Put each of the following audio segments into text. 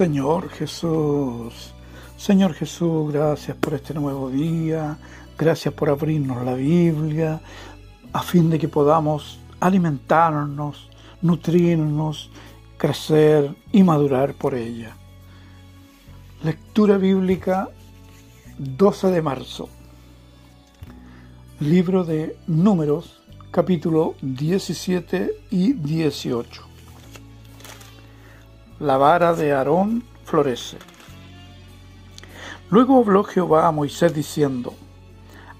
Señor Jesús, Señor Jesús, gracias por este nuevo día, gracias por abrirnos la Biblia, a fin de que podamos alimentarnos, nutrirnos, crecer y madurar por ella. Lectura bíblica 12 de marzo. Libro de Números, capítulo 17 y 18. La vara de Aarón florece. Luego habló Jehová a Moisés diciendo,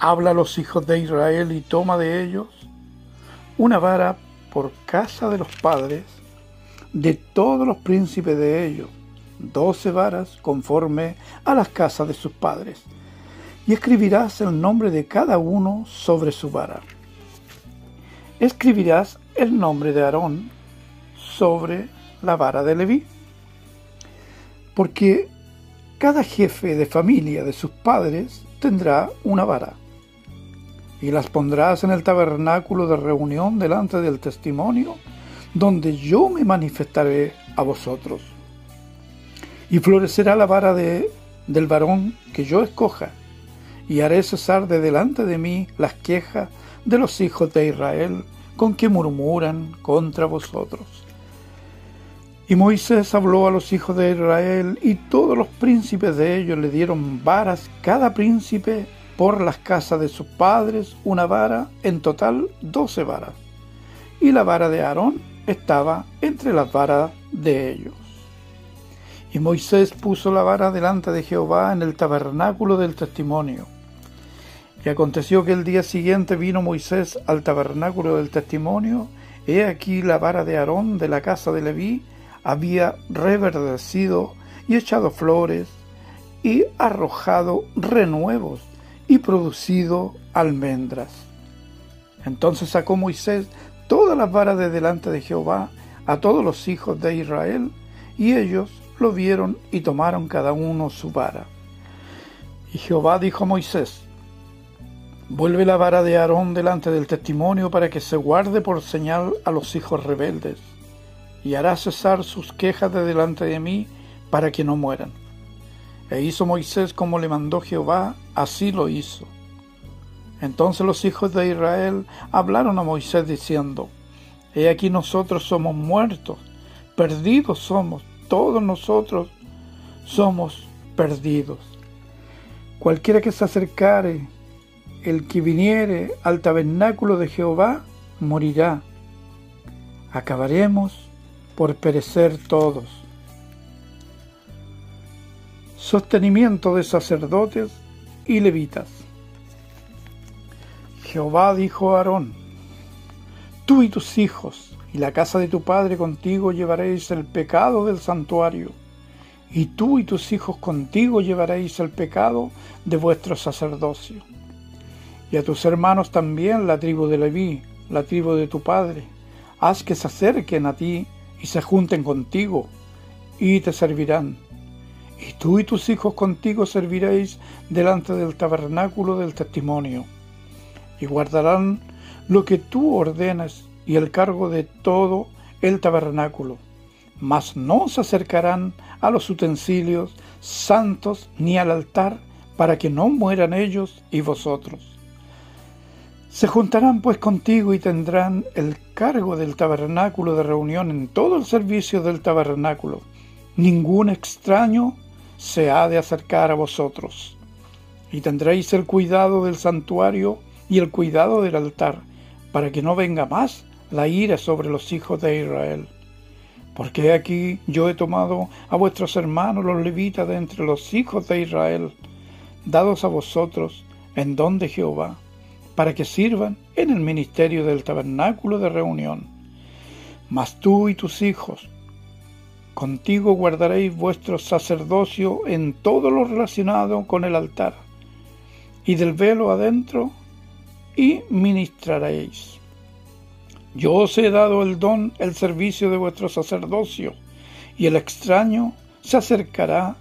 Habla a los hijos de Israel y toma de ellos una vara por casa de los padres de todos los príncipes de ellos, doce varas conforme a las casas de sus padres, y escribirás el nombre de cada uno sobre su vara. Escribirás el nombre de Aarón sobre la vara de Leví. Porque cada jefe de familia de sus padres tendrá una vara. Y las pondrás en el tabernáculo de reunión delante del testimonio, donde yo me manifestaré a vosotros. Y florecerá la vara de, del varón que yo escoja, y haré cesar de delante de mí las quejas de los hijos de Israel con que murmuran contra vosotros y Moisés habló a los hijos de Israel, y todos los príncipes de ellos le dieron varas, cada príncipe por las casas de sus padres, una vara, en total doce varas. Y la vara de Aarón estaba entre las varas de ellos. Y Moisés puso la vara delante de Jehová en el tabernáculo del testimonio. Y aconteció que el día siguiente vino Moisés al tabernáculo del testimonio, he aquí la vara de Aarón de la casa de Leví, había reverdecido y echado flores y arrojado renuevos y producido almendras. Entonces sacó Moisés todas las varas de delante de Jehová a todos los hijos de Israel, y ellos lo vieron y tomaron cada uno su vara. Y Jehová dijo a Moisés, Vuelve la vara de Aarón delante del testimonio para que se guarde por señal a los hijos rebeldes y hará cesar sus quejas de delante de mí para que no mueran. E hizo Moisés como le mandó Jehová, así lo hizo. Entonces los hijos de Israel hablaron a Moisés diciendo, He aquí nosotros somos muertos, perdidos somos, todos nosotros somos perdidos. Cualquiera que se acercare, el que viniere al tabernáculo de Jehová, morirá. Acabaremos por perecer todos. Sostenimiento de sacerdotes y levitas. Jehová dijo a Aarón, tú y tus hijos y la casa de tu padre contigo llevaréis el pecado del santuario, y tú y tus hijos contigo llevaréis el pecado de vuestro sacerdocio. Y a tus hermanos también la tribu de Leví, la tribu de tu padre, haz que se acerquen a ti y se junten contigo y te servirán. Y tú y tus hijos contigo serviréis delante del tabernáculo del testimonio. Y guardarán lo que tú ordenas y el cargo de todo el tabernáculo. Mas no se acercarán a los utensilios santos ni al altar para que no mueran ellos y vosotros se juntarán pues contigo y tendrán el cargo del tabernáculo de reunión en todo el servicio del tabernáculo. Ningún extraño se ha de acercar a vosotros. Y tendréis el cuidado del santuario y el cuidado del altar, para que no venga más la ira sobre los hijos de Israel. Porque aquí yo he tomado a vuestros hermanos los levitas de entre los hijos de Israel, dados a vosotros en don de Jehová para que sirvan en el ministerio del tabernáculo de reunión. Mas tú y tus hijos, contigo guardaréis vuestro sacerdocio en todo lo relacionado con el altar, y del velo adentro, y ministraréis. Yo os he dado el don, el servicio de vuestro sacerdocio, y el extraño se acercará,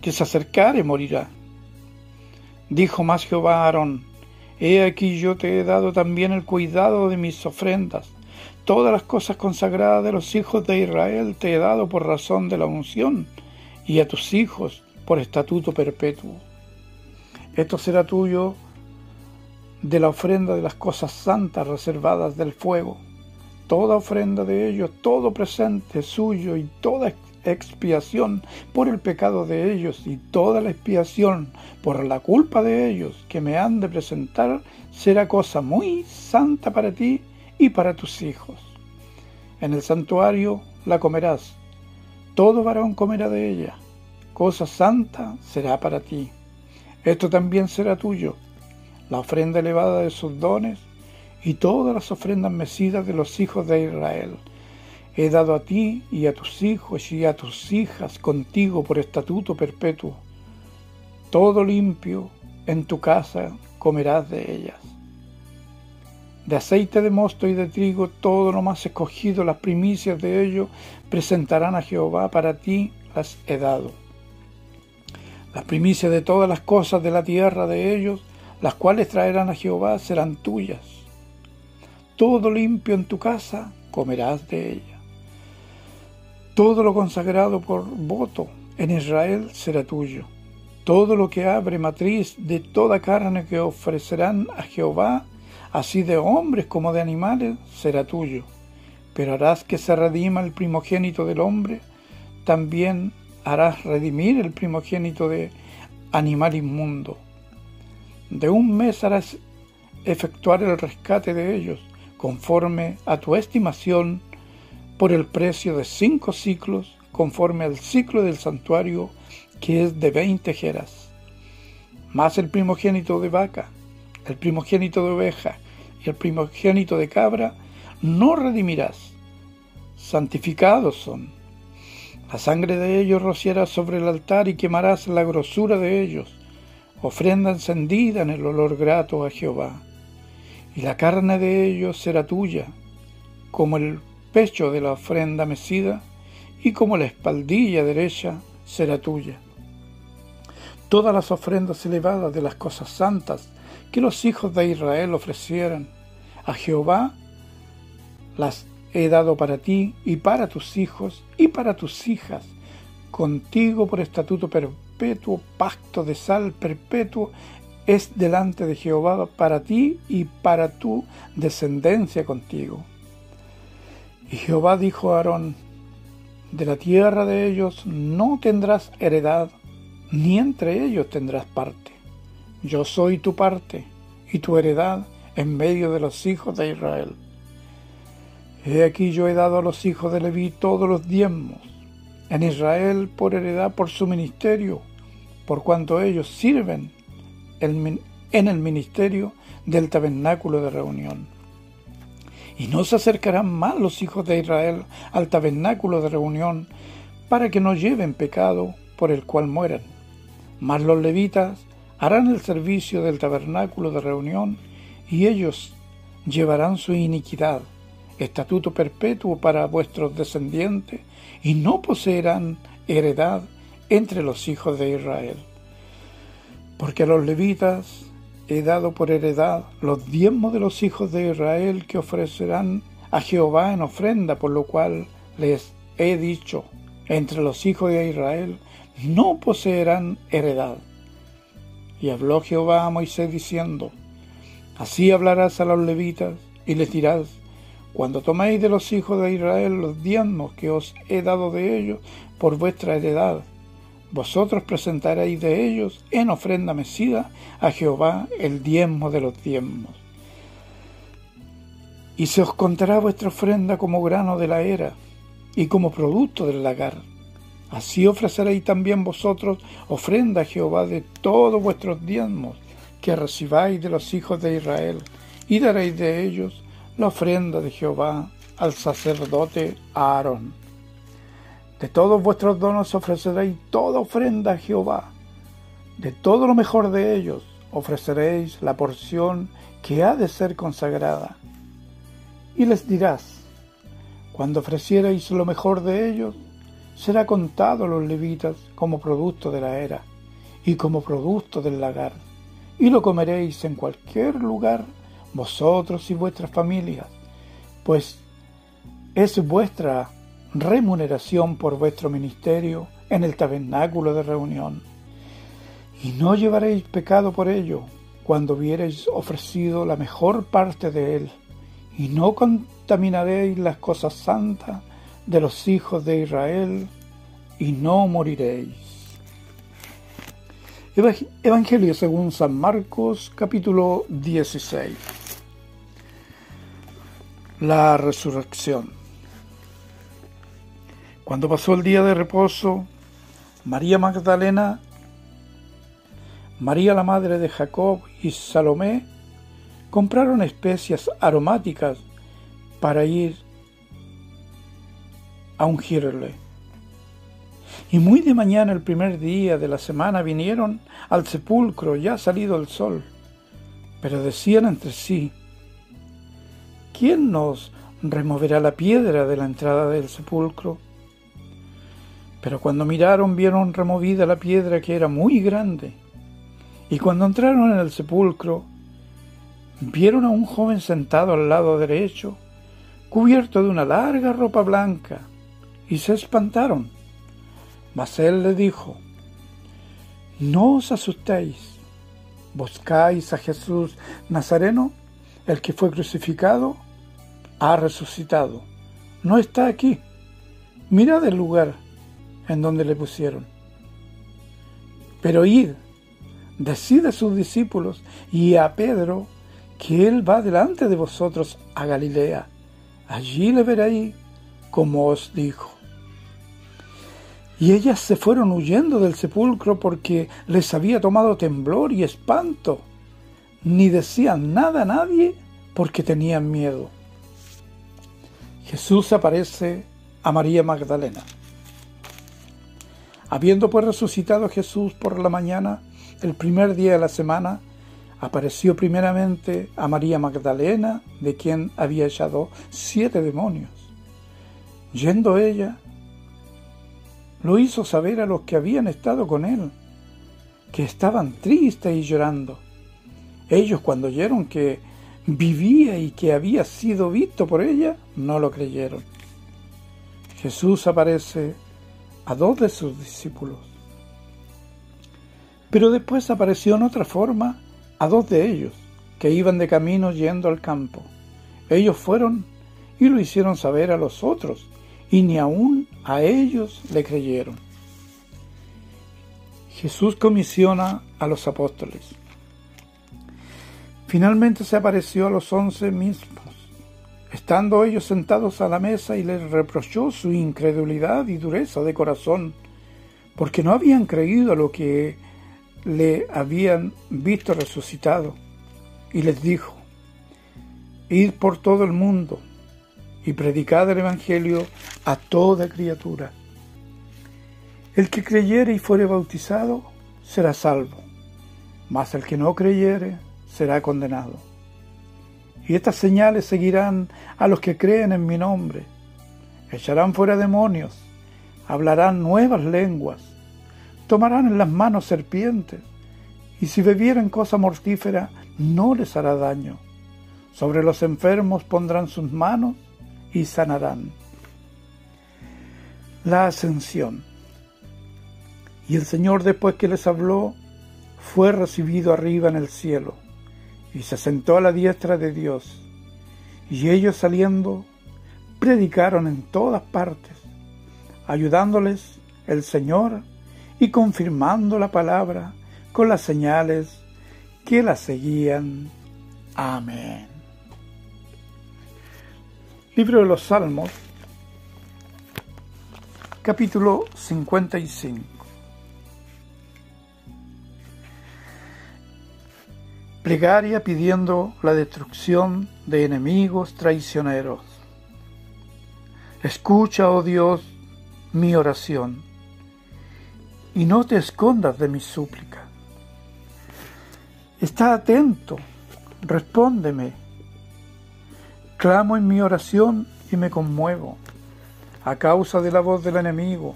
que se acercare morirá. Dijo más Jehová a Aarón, He aquí yo te he dado también el cuidado de mis ofrendas, todas las cosas consagradas de los hijos de Israel te he dado por razón de la unción, y a tus hijos por estatuto perpetuo. Esto será tuyo de la ofrenda de las cosas santas reservadas del fuego. Toda ofrenda de ellos, todo presente suyo y toda expiación por el pecado de ellos y toda la expiación por la culpa de ellos que me han de presentar será cosa muy santa para ti y para tus hijos. En el santuario la comerás, todo varón comerá de ella, cosa santa será para ti. Esto también será tuyo, la ofrenda elevada de sus dones y todas las ofrendas mecidas de los hijos de Israel. He dado a ti y a tus hijos y a tus hijas contigo por estatuto perpetuo. Todo limpio en tu casa comerás de ellas. De aceite de mosto y de trigo, todo lo más escogido, las primicias de ello, presentarán a Jehová, para ti las he dado. Las primicias de todas las cosas de la tierra de ellos, las cuales traerán a Jehová, serán tuyas. Todo limpio en tu casa, comerás de ella. Todo lo consagrado por voto en Israel será tuyo. Todo lo que abre matriz de toda carne que ofrecerán a Jehová, así de hombres como de animales, será tuyo. Pero harás que se redima el primogénito del hombre, también harás redimir el primogénito de animal inmundo. De un mes harás efectuar el rescate de ellos, conforme a tu estimación, por el precio de cinco ciclos, conforme al ciclo del santuario, que es de veinte jeras. Más el primogénito de vaca, el primogénito de oveja y el primogénito de cabra, no redimirás. Santificados son. La sangre de ellos rociarás sobre el altar y quemarás la grosura de ellos, ofrenda encendida en el olor grato a Jehová. Y la carne de ellos será tuya, como el pecho de la ofrenda mecida, y como la espaldilla derecha será tuya. Todas las ofrendas elevadas de las cosas santas que los hijos de Israel ofrecieran a Jehová, las he dado para ti y para tus hijos y para tus hijas, contigo por estatuto perpetuo, pacto de sal perpetuo, es delante de Jehová para ti y para tu descendencia contigo. Y Jehová dijo a Aarón, de la tierra de ellos no tendrás heredad, ni entre ellos tendrás parte. Yo soy tu parte y tu heredad en medio de los hijos de Israel. He aquí yo he dado a los hijos de Leví todos los diezmos, en Israel por heredad por su ministerio, por cuanto ellos sirven en el ministerio del tabernáculo de reunión. Y no se acercarán más los hijos de Israel al tabernáculo de reunión para que no lleven pecado por el cual mueran. Mas los levitas harán el servicio del tabernáculo de reunión y ellos llevarán su iniquidad, estatuto perpetuo para vuestros descendientes, y no poseerán heredad entre los hijos de Israel. Porque los levitas he dado por heredad los diezmos de los hijos de Israel que ofrecerán a Jehová en ofrenda, por lo cual les he dicho, entre los hijos de Israel no poseerán heredad. Y habló Jehová a Moisés diciendo, Así hablarás a los levitas y les dirás, cuando toméis de los hijos de Israel los diezmos que os he dado de ellos por vuestra heredad, vosotros presentaréis de ellos en ofrenda mecida a Jehová el diezmo de los diezmos. Y se os contará vuestra ofrenda como grano de la era y como producto del lagar. Así ofreceréis también vosotros ofrenda a Jehová de todos vuestros diezmos que recibáis de los hijos de Israel, y daréis de ellos la ofrenda de Jehová al sacerdote Aarón. De todos vuestros donos ofreceréis toda ofrenda a Jehová. De todo lo mejor de ellos ofreceréis la porción que ha de ser consagrada. Y les dirás, cuando ofreciereis lo mejor de ellos, será contado a los levitas como producto de la era y como producto del lagar, y lo comeréis en cualquier lugar, vosotros y vuestras familias, pues es vuestra remuneración por vuestro ministerio en el tabernáculo de reunión. Y no llevaréis pecado por ello cuando hubiereis ofrecido la mejor parte de él, y no contaminaréis las cosas santas de los hijos de Israel, y no moriréis. Evangelio según San Marcos capítulo 16. La resurrección. Cuando pasó el día de reposo, María Magdalena, María la madre de Jacob y Salomé compraron especias aromáticas para ir a ungirle. Y muy de mañana, el primer día de la semana, vinieron al sepulcro ya salido el sol, pero decían entre sí, ¿quién nos removerá la piedra de la entrada del sepulcro? Pero cuando miraron vieron removida la piedra que era muy grande. Y cuando entraron en el sepulcro, vieron a un joven sentado al lado derecho, cubierto de una larga ropa blanca, y se espantaron. Mas él le dijo, No os asustéis, buscáis a Jesús Nazareno, el que fue crucificado, ha resucitado, no está aquí. Mirad el lugar en donde le pusieron. Pero id, decid a sus discípulos y a Pedro que él va delante de vosotros a Galilea. Allí le veréis como os dijo. Y ellas se fueron huyendo del sepulcro porque les había tomado temblor y espanto. Ni decían nada a nadie porque tenían miedo. Jesús aparece a María Magdalena. Habiendo pues resucitado Jesús por la mañana, el primer día de la semana, apareció primeramente a María Magdalena, de quien había echado siete demonios. Yendo ella, lo hizo saber a los que habían estado con él, que estaban tristes y llorando. Ellos cuando oyeron que vivía y que había sido visto por ella, no lo creyeron. Jesús aparece a dos de sus discípulos. Pero después apareció en otra forma a dos de ellos, que iban de camino yendo al campo. Ellos fueron y lo hicieron saber a los otros, y ni aun a ellos le creyeron. Jesús comisiona a los apóstoles. Finalmente se apareció a los once mismos, estando ellos sentados a la mesa y les reprochó su incredulidad y dureza de corazón, porque no habían creído a lo que le habían visto resucitado. Y les dijo, Id por todo el mundo y predicad el Evangelio a toda criatura. El que creyere y fuere bautizado será salvo, mas el que no creyere será condenado. Y estas señales seguirán a los que creen en mi nombre. Echarán fuera demonios, hablarán nuevas lenguas, tomarán en las manos serpientes, y si bebieren cosa mortífera no les hará daño. Sobre los enfermos pondrán sus manos y sanarán. La ascensión. Y el Señor después que les habló, fue recibido arriba en el cielo, y se sentó a la diestra de Dios. Y ellos saliendo, predicaron en todas partes, ayudándoles el Señor y confirmando la palabra con las señales que la seguían. Amén. Libro de los Salmos, capítulo 55. Plegaria pidiendo la destrucción de enemigos traicioneros. Escucha, oh Dios, mi oración, y no te escondas de mi súplica. Está atento, respóndeme Clamo en mi oración y me conmuevo a causa de la voz del enemigo,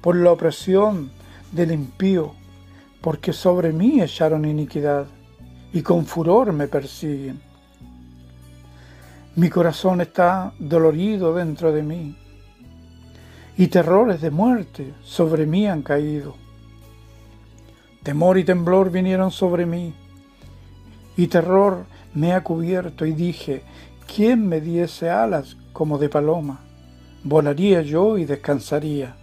por la opresión del impío, porque sobre mí echaron iniquidad y con furor me persiguen. Mi corazón está dolorido dentro de mí y terrores de muerte sobre mí han caído. Temor y temblor vinieron sobre mí y terror me ha cubierto y dije, ¿quién me diese alas como de paloma? Volaría yo y descansaría.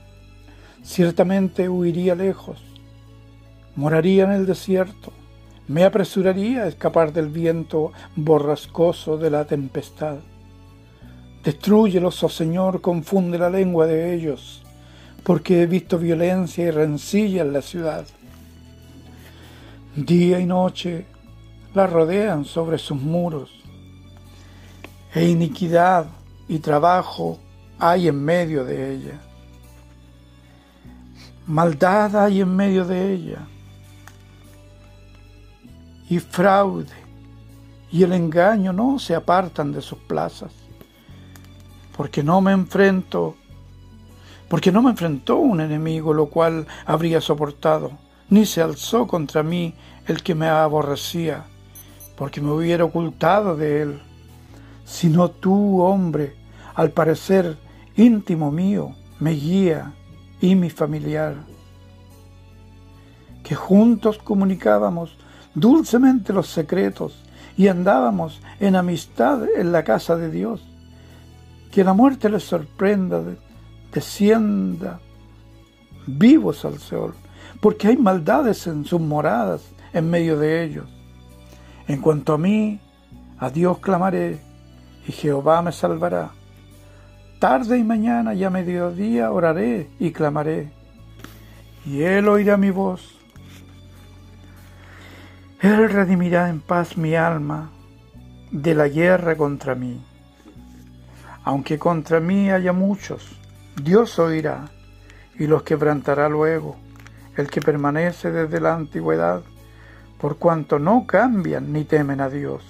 Ciertamente huiría lejos, moraría en el desierto, me apresuraría a escapar del viento borrascoso de la tempestad. Destruyelos, oh Señor, confunde la lengua de ellos, porque he visto violencia y rencilla en la ciudad. Día y noche la rodean sobre sus muros, e iniquidad y trabajo hay en medio de ella. Maldad hay en medio de ella y fraude y el engaño no se apartan de sus plazas, porque no me enfrento, porque no me enfrentó un enemigo lo cual habría soportado, ni se alzó contra mí el que me aborrecía, porque me hubiera ocultado de él, sino tú, hombre, al parecer íntimo mío, me guía y mi familiar, que juntos comunicábamos dulcemente los secretos y andábamos en amistad en la casa de Dios. Que la muerte les sorprenda, descienda vivos al Seol, porque hay maldades en sus moradas en medio de ellos. En cuanto a mí, a Dios clamaré y Jehová me salvará. Tarde y mañana y a mediodía oraré y clamaré, y Él oirá mi voz él redimirá en paz mi alma de la guerra contra mí. Aunque contra mí haya muchos, Dios oirá y los quebrantará luego, el que permanece desde la antigüedad, por cuanto no cambian ni temen a Dios.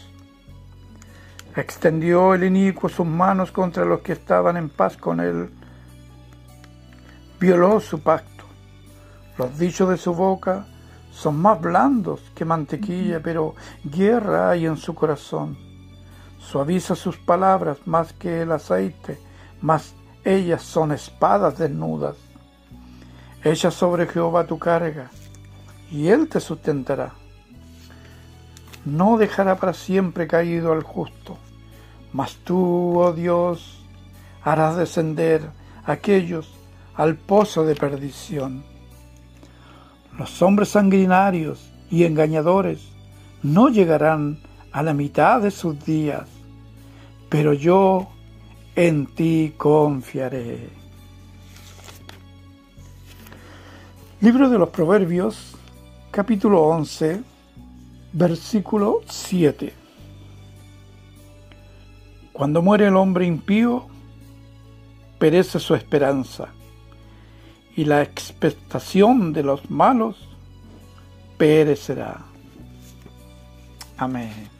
Extendió el inicuo sus manos contra los que estaban en paz con él, violó su pacto, los dichos de su boca son más blandos que mantequilla, pero guerra hay en su corazón. Suaviza sus palabras más que el aceite, mas ellas son espadas desnudas. Echa sobre Jehová tu carga, y él te sustentará. No dejará para siempre caído al justo, mas tú, oh Dios, harás descender aquellos al pozo de perdición. Los hombres sanguinarios y engañadores no llegarán a la mitad de sus días, pero yo en ti confiaré. Libro de los Proverbios, capítulo 11, versículo 7. Cuando muere el hombre impío, perece su esperanza y la expectación de los malos perecerá. Amén.